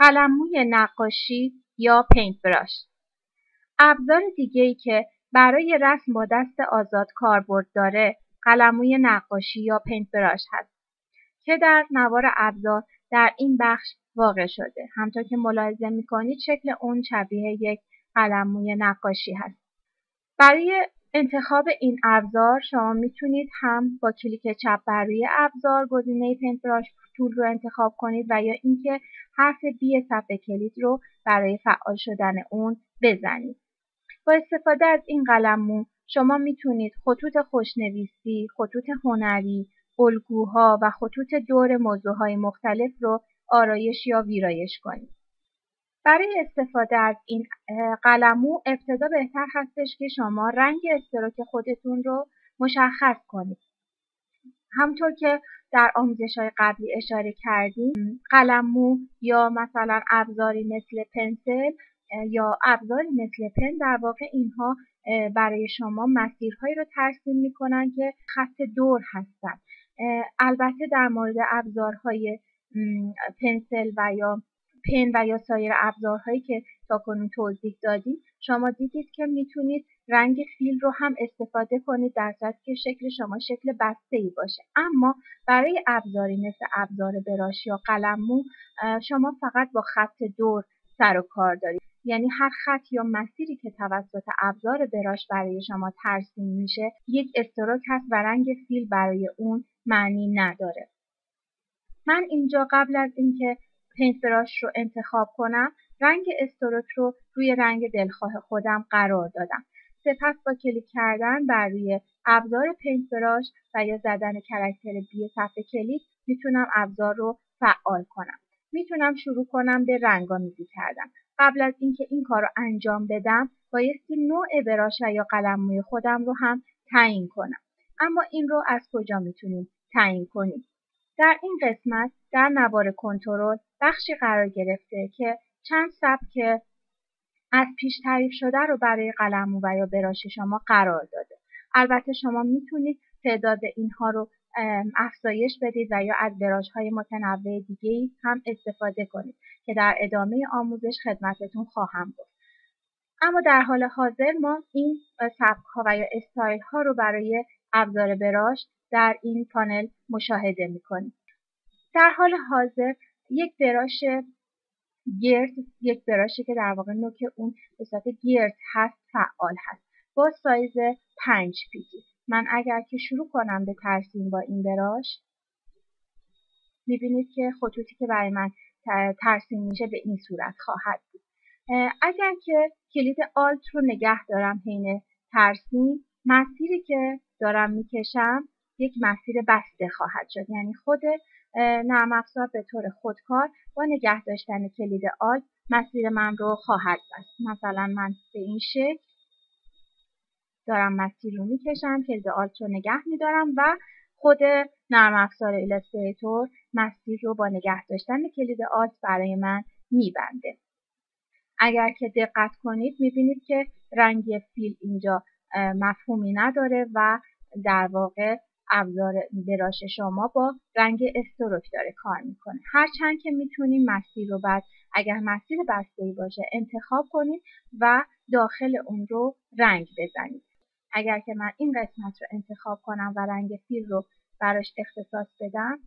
قلموی نقاشی یا Paint Brush ابزار دیگه ای که برای رسم با دست آزاد کاربرد داره قلموی نقاشی یا Paint Brush هست که در نوار ابزار در این بخش واقع شده. همطور که ملاحظه می‌کنید شکل اون شبیه یک قلموی نقاشی هست. برای انتخاب این ابزار شما می‌تونید هم با کلیک چپ بر روی ابزار گزینه Paint Brush تول رو انتخاب کنید و یا اینکه حرف بی صفحه کلید رو برای فعال شدن اون بزنید. با استفاده از این قلمو شما می‌تونید خطوط خوشنویسی، خطوط هنری، الگوها و خطوط دور موضوعهای مختلف رو آرایش یا ویرایش کنید. برای استفاده از این قلمو ابتدا بهتر هستش که شما رنگ استروک خودتون رو مشخص کنید. همطور که در آموزش های قبلی اشاره کردیم قلمو یا مثلا ابزاری مثل پنسل یا ابزاری مثل پن در واقع اینها برای شما مسیرهایی رو ترسیم می‌کنن که خط دور هستن البته در مورد ابزارهای پنسل و یا پن و یا سایر ابزارهایی که تاکنون توضیح دادیم شما دیدید که می‌تونید رنگ فیل رو هم استفاده کنید در صورتی که شکل شما شکل بسته ای باشه. اما برای ابزاری مثل ابزار brush یا قلمو شما فقط با خط دور سر و کار دارید. یعنی هر خط یا مسیری که توسط ابزار brush برای شما ترسیم میشه یک stroke هست و رنگ fill برای اون معنی نداره. من اینجا قبل از اینکه Paint Brush رو انتخاب کنم رنگ stroke رو روی رنگ دلخواه خودم قرار دادم. سپس با کلیک کردن بر روی ابزار پینت براش و یا زدن کرکتر بی صفحه کلید می‌تونم ابزار رو فعال کنم. می‌تونم شروع کنم به رنگامیزی کردن. قبل از اینکه این کار رو انجام بدم بایستی نوع براش و یا قلموی خودم رو هم تعیین کنم. اما این رو از کجا می‌تونیم تعیین کنیم؟ در این قسمت در نوار کنترل بخشی قرار گرفته که چند سبک از پیش تعریف شده رو برای قلمو و یا براش شما قرار داده البته شما می‌تونید تعداد اینها رو افزایش بدید و یا از براش های متنوع دیگه هم استفاده کنید که در ادامه آموزش خدمتتون خواهم بود. اما در حال حاضر ما این سبک ها و یا استایل ها رو برای ابزار براش در این پانل مشاهده می‌کنید. در حال حاضر یک براش گرد یک براشی که در واقع نوک اون به صورت گرد هست فعال هست. با سایز 5 پیتی من اگر که شروع کنم به ترسیم با این براش می‌بینید که خطوطی که برای من ترسیم میشه به این صورت خواهد بود. اگر که کلید آلت رو نگه دارم حین ترسیم مسیری که دارم می‌کشم یک مسیر بسته خواهد شد. یعنی خود نرم افزار به طور خودکار با نگه داشتن کلید Alt مسیر من رو خواهد بست. مثلا من به این شکل دارم مسیر رو می‌کشم کلید Alt رو نگه میدارم و خود نرم افزار Illustrator مسیر رو با نگه داشتن کلید Alt برای من میبنده. اگر که دقت کنید می‌بینید که رنگ فیل اینجا مفهومی نداره و در واقع ابزار براش شما با رنگ استروک داره کار می‌کنه. هرچند که می‌تونیم مسیر رو بعد اگر مسیر بسته باشه انتخاب کنید و داخل اون رو رنگ بزنید اگر که من این قسمت رو انتخاب کنم و رنگ فیل رو براش اختصاص بدم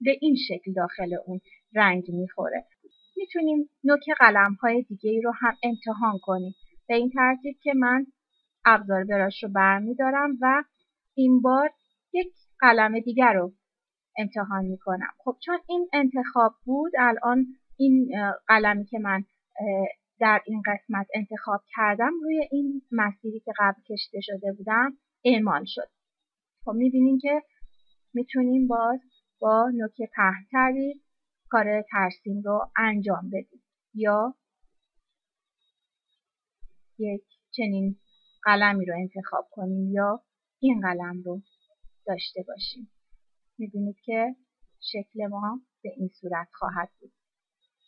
به این شکل داخل اون رنگ می‌خوره. می‌تونیم نوک قلم های دیگه ای رو هم امتحان کنیم. به این ترتیب که من ابزار براش رو برمیدارم و این بار یک قلم دیگر رو امتحان می‌کنم. خب چون این انتخاب بود الان این قلمی که من در این قسمت انتخاب کردم روی این مسیری که قبل کشیده شده بودم اعمال شد. خب می‌بینیم که می‌تونیم باز با نوک پهنتری کار ترسیم رو انجام بدیم. یا یک چنین قلمی رو انتخاب کنیم یا این قلم رو داشته باشیم. می‌بینید که شکل ما به این صورت خواهد بود.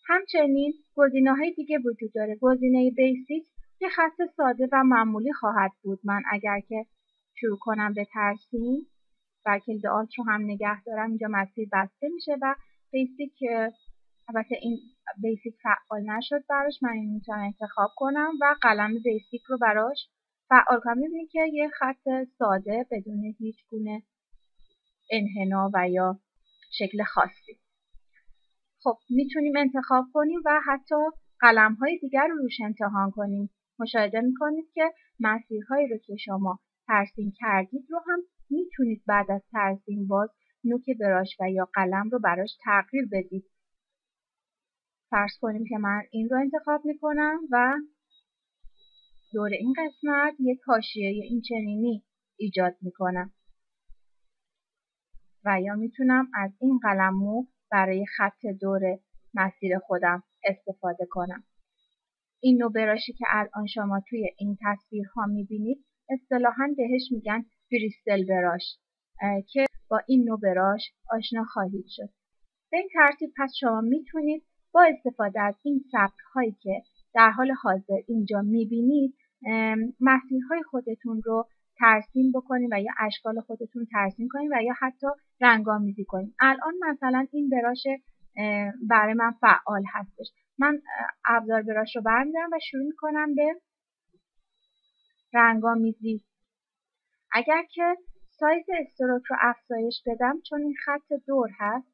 همچنین گزینه های دیگه وجود داره. گزینه بیسیک که خط ساده و معمولی خواهد بود. من اگر که شروع کنم به ترسیم و کلید آلت رو هم نگه دارم اینجا مسیر بسته میشه و بیسیک البته این بیسیک فعال نشد براش. من این می‌تونم انتخاب کنم و قلم بیسیک رو براش فعال کنم. می‌بینید که یه خط ساده بدون هیچ گونه انحنا و یا شکل خاصی. خب می‌تونیم انتخاب کنیم و حتی قلم های دیگر رو روش امتحان کنیم. مشاهده می‌کنید که مسیرهایی رو که شما ترسیم کردید رو هم می‌تونید بعد از ترسیم باز نوک براش و یا قلم رو براش تغییر بدید. فرض کنیم که من این رو انتخاب می‌کنم و دور این قسمت یک حاشیه این چنینی ایجاد می‌کنم. و یا می‌تونم از این قلمو برای خط دور مسیر خودم استفاده کنم. این نوع براشی که الان شما توی این تصویرها می‌بینید اصطلاحا بهش میگن بریستل براش که با این نوع براش آشنا خواهید شد. به این ترتیب پس شما می‌تونید با استفاده از این سبک هایی که در حال حاضر اینجا می‌بینید مسیرهای خودتون رو ترسیم بکنید و یا اشکال خودتون ترسیم کنید و یا حتی رنگامیزی کنید الان مثلا این براش برای من فعال هستش. من ابزار براش رو برمیدارم و شروع می‌کنم به رنگامیزی اگر که سایز استروک رو افزایش بدم چون این خط دور هست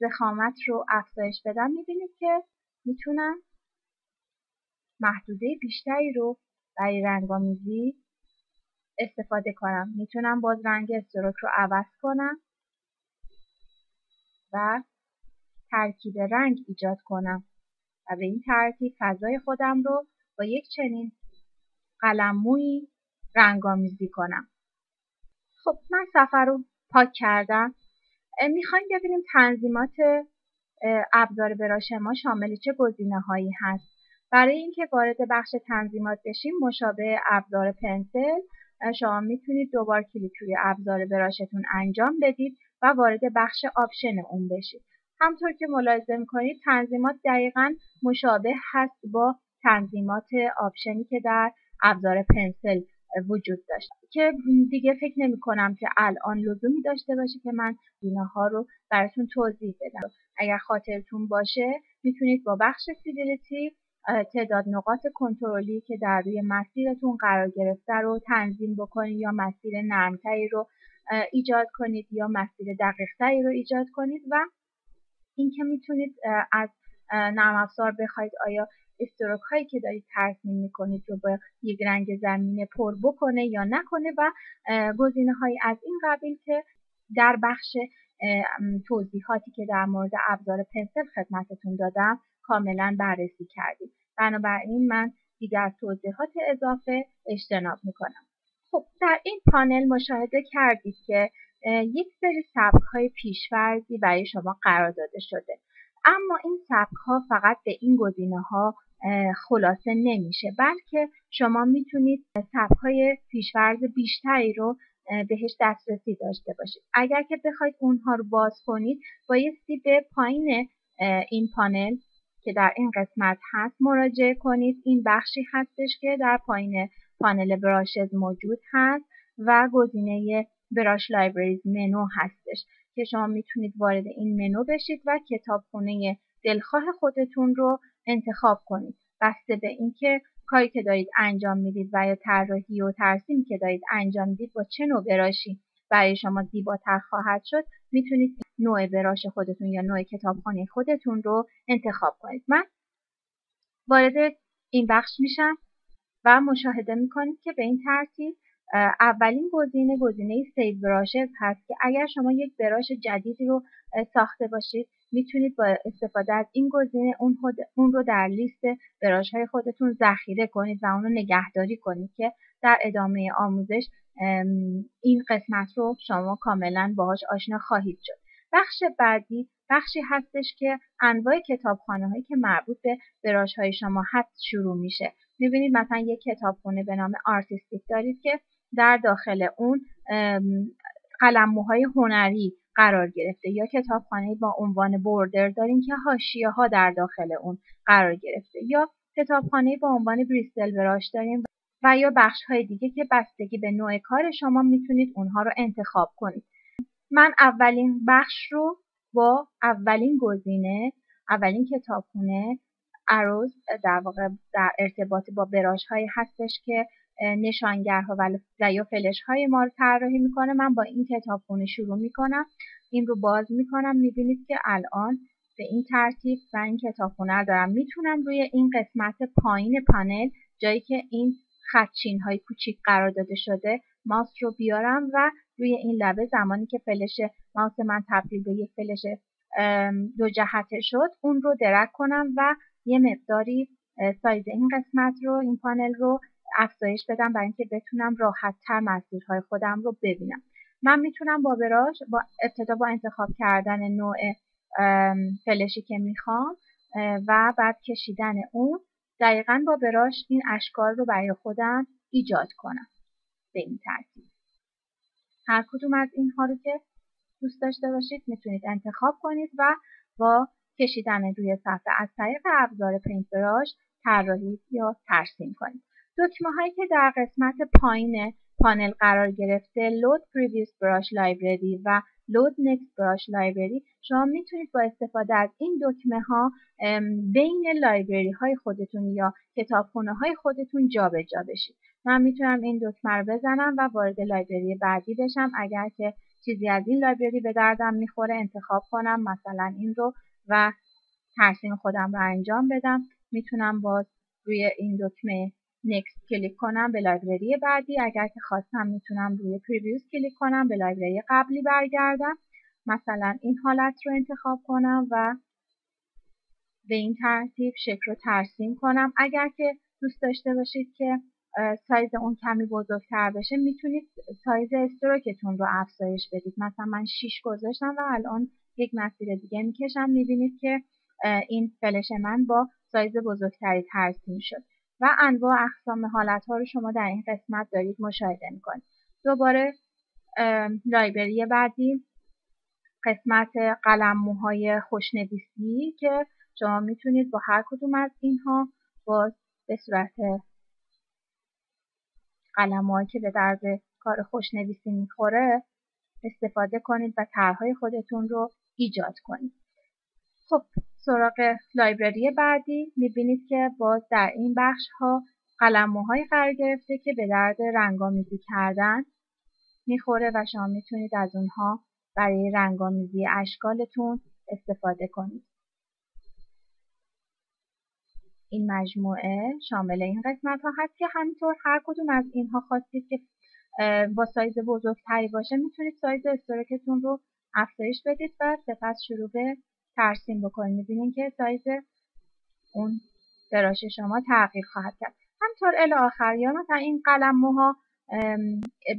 زخامت رو افزایش بدم می‌بینید که می‌تونم محدوده بیشتری رو برای رنگامیزی استفاده کنم. می‌تونم باز رنگ استروک رو عوض کنم و ترکیب رنگ ایجاد کنم. و به این ترتیب فضای خودم رو با یک چنین قلمویی رنگامیزی کنم. خب من سفر رو پاک کردم. می‌خوایم ببینیم تنظیمات ابزار براش ما شامل چه گزینه هایی هست؟ برای اینکه وارد بخش تنظیمات بشیم مشابه ابزار Pencil شما می‌تونید دوبار کلیک روی ابزار brush تون انجام بدید و وارد بخش option اون بشید. همطور که ملاحظه می‌کنید تنظیمات دقیقا مشابه هست با تنظیمات option ی که در ابزار Pencil وجود داشت. که دیگه فکر نمی کنم که الان لزومی داشته باشه که من ها رو براتون توضیح بدم. اگر خاطرتون باشه می‌تونید با بخش فیدلیتی تعداد نقاط کنترلی که در روی مسیرتون قرار گرفته رو تنظیم بکنید یا مسیر نرمتری رو ایجاد کنید یا مسیر دقیقتری رو ایجاد کنید و اینکه می‌تونید از نرم افزار بخواید آیا استروک هایی که دارید ترسیم می‌کنید رو با یک رنگ زمین پر بکنه یا نکنه و گزینه های از این قبیل که در بخش توضیحاتی که در مورد ابزار پنسل خدمتتون دادم کاملا بررسی کردید بنابراین من دیگر توضیحات اضافه اجتناب می‌کنم. خب در این پانل مشاهده کردید که یک سری سبک های پیشورزی برای شما قرار داده شده. اما این سبک ها فقط به این گزینه ها خلاصه نمیشه بلکه شما می‌تونید سبک های پیشورز بیشتری رو بهش دسترسی داشته باشید. اگر که بخواید اونها رو باز کنید بایستی به پایین این پانل که در این قسمت هست مراجعه کنید. این بخشی هستش که در پایین پانل Brushes موجود هست و گزینه Brush Libraries Menu هستش که شما می‌تونید وارد این منو بشید و کتابخونه دلخواه خودتون رو انتخاب کنید. بسته به اینکه کاری که دارید انجام می‌دید و یا طراحی و ترسیمی که دارید انجام می‌دید با چه نوع براشی برای شما زیباتر خواهد شد می‌تونید نوع براش خودتون یا نوع کتابخانه خودتون رو انتخاب کنید. من وارد این بخش میشم و مشاهده می‌کنید که به این ترتیب اولین گزینه گزینه سیو براشز هست که اگر شما یک براش جدیدی رو ساخته باشید می‌تونید با استفاده از این گزینه اون, اون رو در لیست براش های خودتون ذخیره کنید و اون رو نگهداری کنید که در ادامه آموزش این قسمت رو شما کاملا باهاش آشنا خواهید شد. بخش بعدی بخشی هستش که انواع کتابخانه هایی که مربوط به براش های شما هست شروع میشه. می‌بینید مثلا یک کتابخونه به نام آرتیستیک دارید که در داخل اون قلموهای هنری قرار گرفته یا کتابخانه با عنوان بوردر داریم که حاشیه ها در داخل اون قرار گرفته یا کتابخانه با عنوان بریستل براش داریم و یا بخش های دیگه که بستگی به نوع کار شما می‌تونید اونها رو انتخاب کنید. من اولین بخش رو با اولین گزینه اولین کتابخونه اروز در واقع در ارتباط با براش های هستش که نشانگرها و یا فلش های ما رو طراحی می‌کنه. من با این کتابخونه شروع می‌کنم. این رو باز می‌کنم. می‌بینید که الان به این ترتیب و این کتابخونه دارم. می‌تونم روی این قسمت پایین پانل جایی که این خدچین های کوچیک قرار داده شده ماوس رو بیارم و روی این لبه زمانی که فلش ماوس من تبدیل به یک فلش دو جهته شد اون رو درک کنم و یه مقداری سایز این قسمت رو این پانل رو افزایش بدم برای اینکه بتونم راحت تر مسیرهای خودم رو ببینم. من می‌تونم با براش با ابتدا با انتخاب کردن نوع فلشی که می‌خوام و بعد کشیدن اون دقیقا با براش این اشکال رو برای خودم ایجاد کنم. به این ترتیب. هر کدوم از اینها رو که دوست داشته باشید می‌تونید انتخاب کنید و با کشیدن روی صفحه از طریق ابزار پینت براش طراحی یا ترسیم کنید. دکمه هایی که در قسمت پایین پانل قرار گرفته Load Previous Brush Library و Load Next Brush Library شما می‌تونید با استفاده از این دکمه ها بین لایبرری های خودتون یا کتابخونه های خودتون جابجا جا بشید. من می‌تونم این دکمه رو بزنم و وارد لایبرری بعدی بشم. اگر که چیزی از این لایبرری به دردم می‌خوره انتخاب کنم مثلا این رو و ترسیم خودم رو انجام بدم. می‌تونم باز روی این دکمه next کلیک کنم به library بعدی. اگر که خواستم می‌تونم روی previous کلیک کنم به library قبلی برگردم. مثلا این حالت رو انتخاب کنم و به این ترتیب شکل رو ترسیم کنم. اگر که دوست داشته باشید که سایز اون کمی بزرگتر بشه می‌تونید سایز stroke تون رو افزایش بدید. مثلا من 6 گذاشتم و الان یک مسیر دیگه می‌کشم. می‌بینید که این فلش من با سایز بزرگتری ترسیم شد. و انواع اقسام حالت ها رو شما در این قسمت دارید مشاهده می‌کنید. دوباره لایبری بعدی قسمت قلم موهای خوشنویسی که شما می‌تونید با هر کدوم از اینها باز به صورت قلم که به درد کار خوشنویسی می‌خوره استفاده کنید و طرحهای خودتون رو ایجاد کنید. خب سراغ لایبرری بعدی می‌بینید که باز در این بخش ها قلموهای قرار گرفته که به درد رنگامیزی کردن می‌خوره و شما می‌تونید از اونها برای رنگامیزی اشکالتون استفاده کنید. این مجموعه شامل این قسمت ها هست که همینطور هر کدوم از اینها خواستید که با سایز بزرگتری باشه می‌تونید سایز استرکتون رو افزایش بدید و سپس شروع به ترسیم بکنید می‌بینید که سایز اون براش شما تغییر خواهد کرد. همطور الی آخر یا مثلا این قلم موها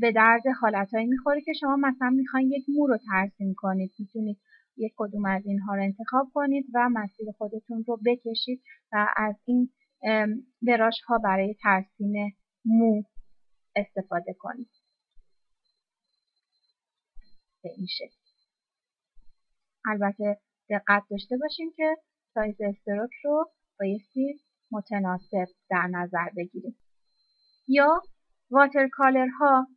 به درد حالتهایی می‌خوره که شما مثلا می‌خواین یک مو رو ترسیم کنید. می‌تونید یک کدوم از اینها رو انتخاب کنید و مسیر خودتون رو بکشید و از این brush ها برای ترسیم مو استفاده کنید. به این شکل. البته دقت داشته باشیم که سایز stroke رو بایستی متناسب در نظر بگیریم یا water ها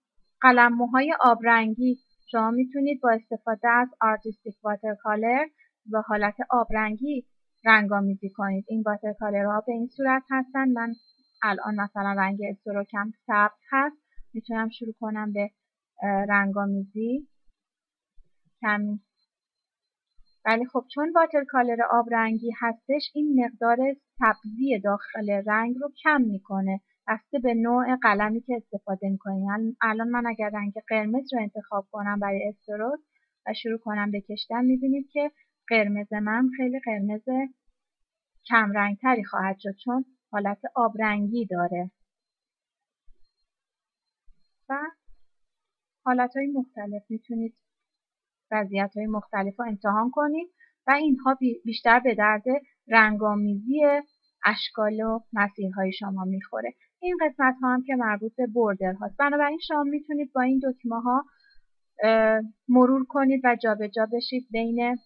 قلم موهای آبرنگی. شما می‌تونید با استفاده از Artistic Watercolor و حالت آبرنگی رنگامیزی کنید. این واتر ها به این صورت هستن. من الان مثلا رنگ استروکم ثبت هست. می‌تونم شروع کنم به رنگامیزی کمی ولی خب چون واتر کالر آب رنگی هستش این مقدار سبزی داخل رنگ رو کم می‌کنه. بسته به نوع قلمی که استفاده می‌کنیم. الان من اگر رنگ قرمز رو انتخاب کنم برای استروک و شروع کنم به کشتن می‌بینید که قرمز من خیلی قرمز کم رنگتری خواهد شد چون حالت آبرنگی داره. و حالت های مختلف می‌تونید وضعیت های مختلف رو امتحان کنید و اینها بیشتر به درد رنگامیزی اشکال و مسیرهای شما می‌خوره. این قسمت ها هم که مربوط به بوردر هاست. بنابراین شما می‌تونید با این دکمه ها مرور کنید و جابجا جا بشید بین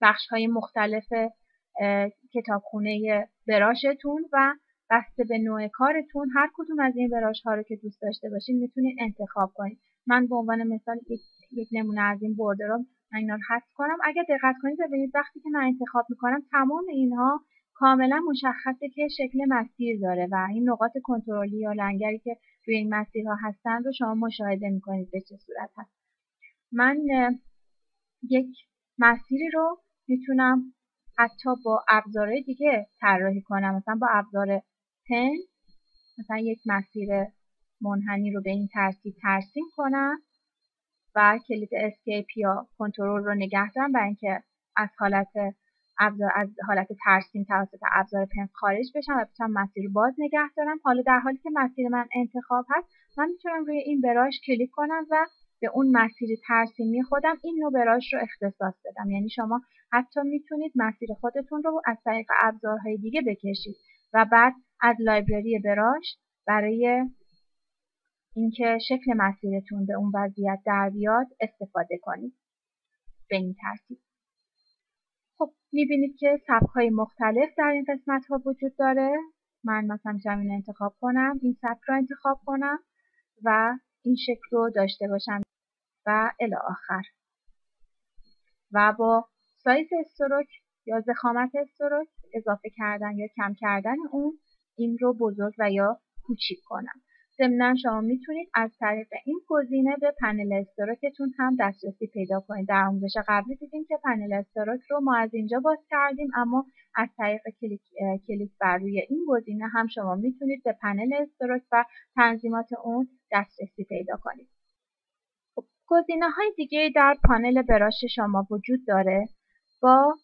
بخش های مختلف کتابخونه براشتون و بسته به نوع کارتون. هر کدوم از این براش ها رو که دوست داشته باشید می‌تونید انتخاب کنید. من به عنوان مثال یک, یک نمونه از این بردرام من اینا رو حذف کنم. اگر دقت کنید ببینید وقتی که من انتخاب می‌کنم تمام اینها کاملا مشخصه که شکل مسیر داره و این نقاط کنترلی یا لنگری که روی این مسیرها هستن رو شما مشاهده می‌کنید به چه صورت هست. من یک مسیری رو می‌تونم حتی با ابزارهای دیگه طراحی کنم. مثلا با ابزار پن مثلا یک مسیر منحنی رو به این ترتیب ترسیم کنم و کلید اسکیپ یا کنترل رو نگه دارم برای اینکه از حالت ابزار از حالت ترسیم توسط ابزار پن خارج بشم و بتونم مسیر رو باز نگه دارم. حالا در حالی که مسیر من انتخاب هست من می‌تونم روی این براش کلیک کنم و به اون مسیر ترسیمی خودم این نوع براش رو اختصاص بدم. یعنی شما حتی می‌تونید مسیر خودتون رو از طریق ابزارهای دیگه بکشید و بعد از لایبرری براش برای اینکه شکل مسیرتون به اون وضعیت در بیاد استفاده کنید. به این ترتیب. خب می‌بینید که سبک های مختلف در این قسمت ها وجود داره. من مثلا این انتخاب کنم این سبک رو انتخاب کنم و این شکل رو داشته باشم و الی آخر. و با سایز استروک یا زخامت استروک اضافه کردن یا کم کردن اون این رو بزرگ و یا کوچیک کنم. ضمنا شما می‌تونید از طریق این گزینه به پنل استروکتون هم دسترسی پیدا کنید. در آموزش قبلی دیدیم که پنل استروک رو ما از اینجا باز کردیم اما از طریق کلیک, کلیک بر روی این گزینه هم شما می‌تونید به پنل stroke و تنظیمات اون دسترسی پیدا کنید. خب، گزینه های دیگه در پانل brush شما وجود داره با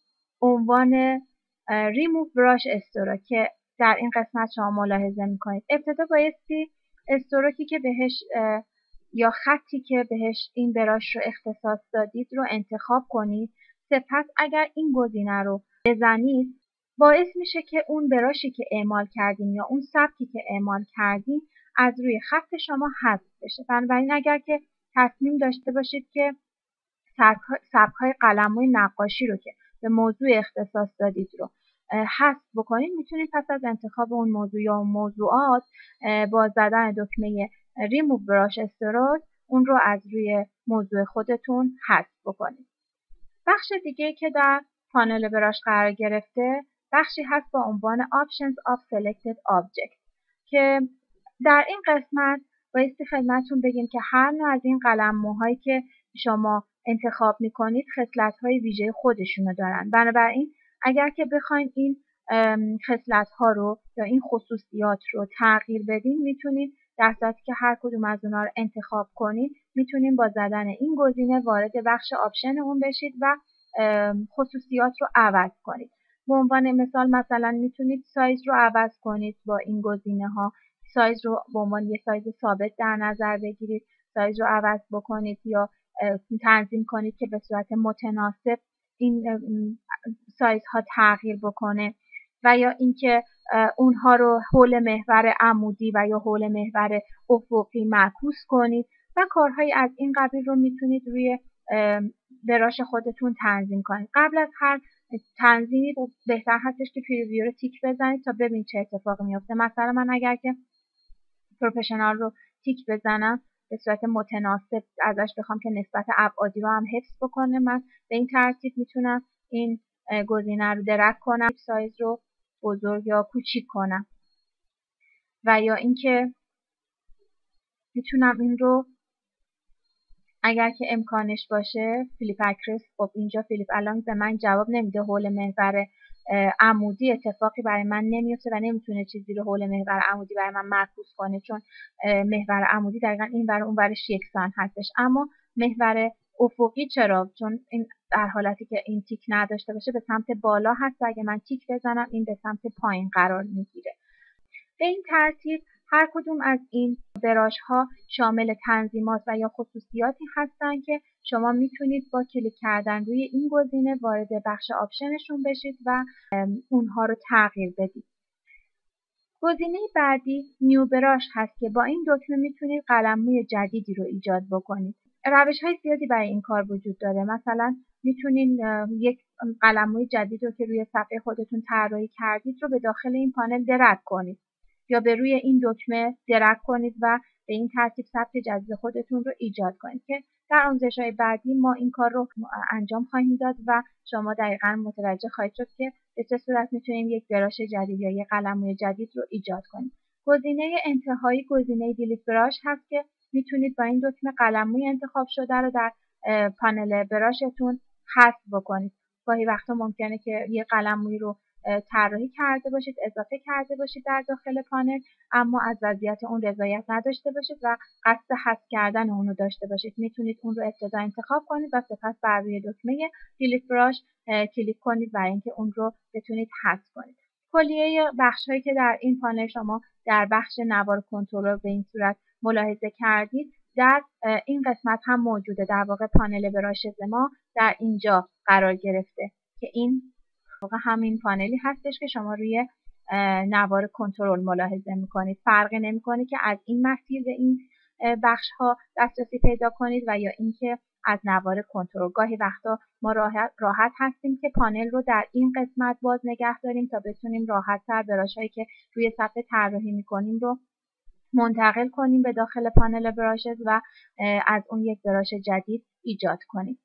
عنوان ریموو براش استروک که در این قسمت شما ملاحظه می‌کنید. ابتدا بایستی stroke ی که بهش یا خطی که بهش این brush رو اختصاص دادید رو انتخاب کنید. سپس اگر این گزینه رو بزنید باعث میشه که اون براشی که اعمال کردین یا اون سبکی که اعمال کردین از روی خط شما حذف بشه. بنابراین اگر که تصمیم داشته باشید که سبک های قلموی نقاشی رو که به موضوع اختصاص دادید رو حذف بکنید می‌تونید پس از انتخاب اون موضوع یا موضوعات با زدن دکمه ریموو براش استروک اون رو از روی موضوع خودتون حذف بکنید بخش دیگه که در پانل brush قرار گرفته بخشی هست با عنوان Options of Selected Object که در این قسمت بایستی خدمتتون بگیم که هر نوع از این قلم موهایی که شما انتخاب می‌کنید خصلت های ویژه خودشونو دارن. بنابراین اگر که بخواین این خصلت ها رو یا این خصوصیات رو تغییر بدین می‌تونید در صورتی که هر کدوم از اونها رو انتخاب کنید می‌تونید با زدن این گزینه وارد بخش option اون بشید و خصوصیات رو عوض کنید. به عنوان مثال مثلا می‌تونید سایز رو عوض کنید با این گزینه ها سایز رو به عنوان یه سایز ثابت در نظر بگیرید. سایز رو عوض بکنید یا تنظیم کنید که به صورت متناسب این سایز ها تغییر بکنه و یا اینکه اونها رو حول محور عمودی و یا حول محور افقی معکوس کنید و کارهایی از این قبیل رو می‌تونید روی براش خودتون تنظیم کنید. قبل از هر تنظیمی بهتر هستش که پریویو رو تیک بزنید تا ببینید چه اتفاقی میفته مثلا من اگر که پروفشنال رو تیک بزنم به صورت متناسب ازش بخوام که نسبت ابعادی رو هم حفظ بکنه من به این ترتیب می‌تونم این گزینه رو درک کنم سایز رو بزرگ یا کوچیک کنم. و یا اینکه می‌تونم این رو اگر که امکانش باشه فیلیپ اکرس خب اینجا فیلیپ الان به من جواب نمیده حول محور عمودی اتفاقی برای من نمیفته و نمی‌تونه چیزی رو حول محور عمودی برای من معکوس کنه چون محور عمودی دقیقا این ور اون ورش یکسان هستش. اما محور افقی چرا؟ چون این در حالتی که این تیک نداشته باشه به سمت بالا هست و اگه من تیک بزنم این به سمت پایین قرار می‌گیره به این ترتیب هر کدوم از این brush ها شامل تنظیمات و یا خصوصیاتی هستند که شما می‌تونید با کلیک کردن روی این گزینه وارد بخش option شون بشید و اونها رو تغییر بدید. گزینه بعدی New Brush هست که با این دکمه می‌تونید قلموی جدیدی رو ایجاد بکنید. روش های زیادی برای این کار وجود داره مثلا می‌تونید یک قلموی جدید رو که روی صفحه خودتون طراحی کردید رو به داخل این پانل drag کنید. یا به روی این دکمه درک کنید و به این ترتیب ثبت جدید خودتون رو ایجاد کنید که در آموزش های بعدی ما این کار رو انجام خواهیم داد و شما دقیقا متوجه خواهید شد که به چه صورت می‌تونیم یک براش جدید یا یک قلموی جدید رو ایجاد کنیم. گزینه انتهایی گزینه دیلیت براش هست که می‌تونید با این دکمه قلموی انتخاب شده رو در پانل براشتون حذف بکنید. گاهی وقتا ممکنه که یه قلموی رو طراحی کرده باشید اضافه کرده باشید در داخل پانل اما از وضعیت اون رضایت نداشته باشید و قصد حذف کردن اون رو داشته باشید. می‌تونید اون رو ابتدا انتخاب کنید و سپس بر روی دکمه Delete Brush کلیک کنید برای اینکه اون رو بتونید حذف کنید. کلیه بخش هایی که در این پانل شما در بخش نوار کنترل به این صورت ملاحظه کردید در این قسمت هم موجوده. در واقع پانل Brushes ما در اینجا قرار گرفته که این واقع همین پانلی هستش که شما روی نوار کنترل ملاحظه می‌کنید. فرقی نمی‌کنه که از این مسیر به این بخش ها دسترسی پیدا کنید و یا اینکه از نوار کنترل. گاهی وقتا ما راحت, هستیم که پانل رو در این قسمت باز نگه داریم تا بتونیم راحت تر براش هایی که روی صفحه طراحی می‌کنیم رو منتقل کنیم به داخل پانل براشز و از اون یک براش جدید ایجاد کنیم.